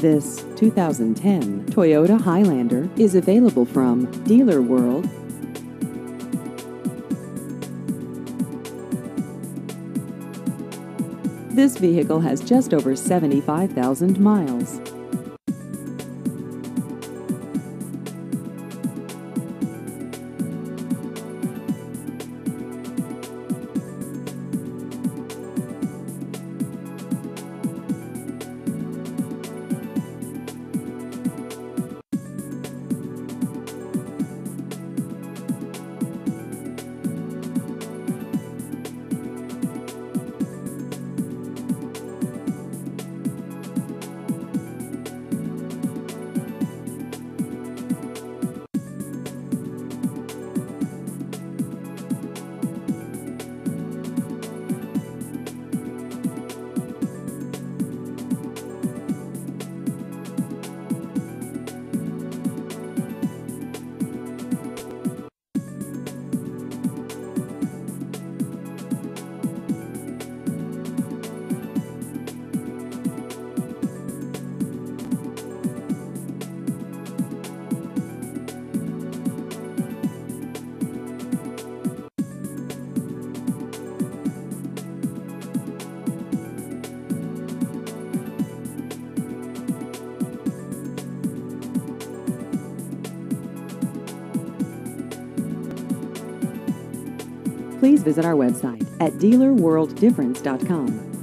This 2010 Toyota Highlander is available from Dealer World. This vehicle has just over 75,000 miles. Please visit our website at dealerworlddifference.com.